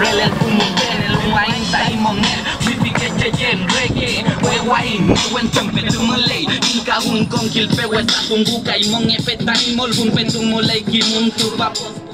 rel el boom el wine sai monger que che reggae we wine tempe tu mulai Inka un con kil pe we sa kungu kai mong e petai tu mulai ki mun tu